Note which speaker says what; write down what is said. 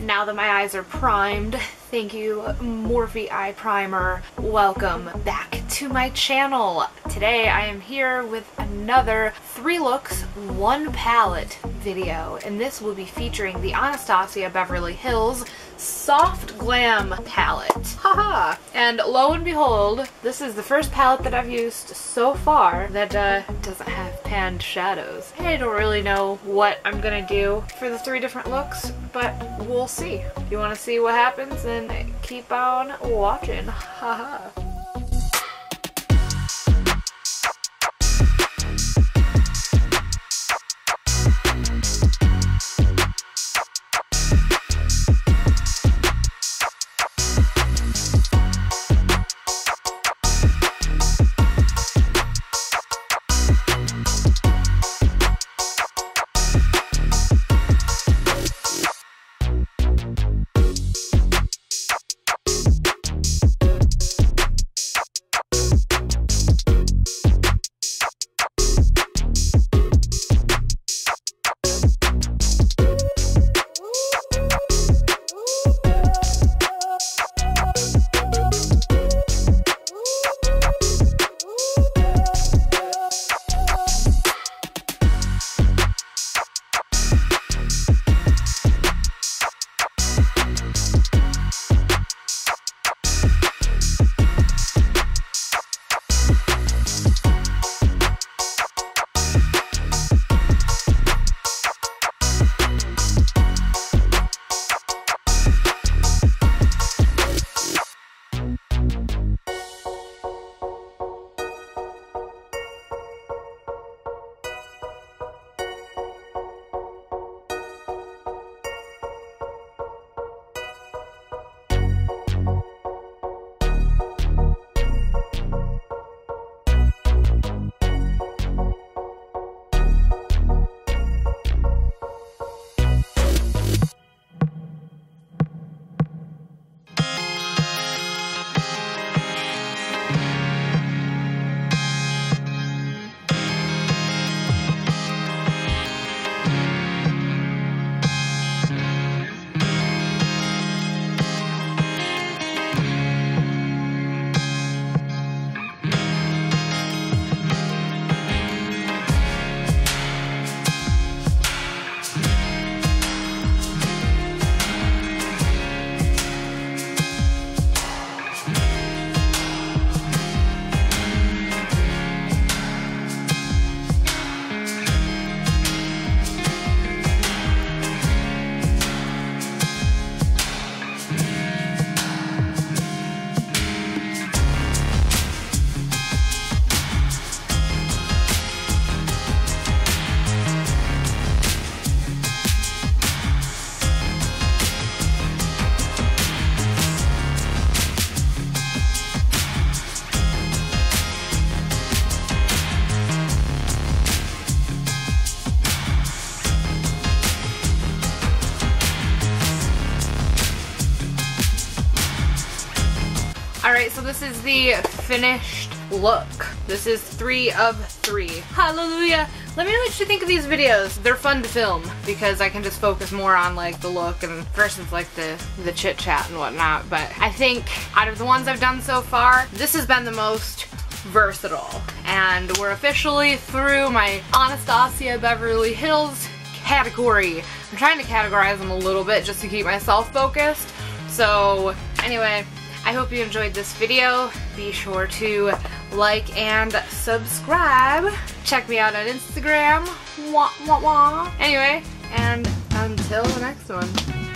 Speaker 1: Now that my eyes are primed, thank you Morphe Eye Primer. Welcome back to my channel. Today I am here with another three looks, one palette video and this will be featuring the Anastasia Beverly Hills Soft Glam palette. Haha! and lo and behold, this is the first palette that I've used so far that uh, doesn't have panned shadows. I don't really know what I'm gonna do for the three different looks, but we'll see. If you want to see what happens, then keep on watching. Haha. Alright, so this is the finished look. This is three of three. Hallelujah! Let me know what you think of these videos. They're fun to film because I can just focus more on like the look and versus like the, the chit chat and whatnot. But I think out of the ones I've done so far, this has been the most versatile. And we're officially through my Anastasia Beverly Hills category. I'm trying to categorize them a little bit just to keep myself focused. So anyway, I hope you enjoyed this video. Be sure to like and subscribe. Check me out on Instagram. Wah, wah, wah. Anyway, and until the next one.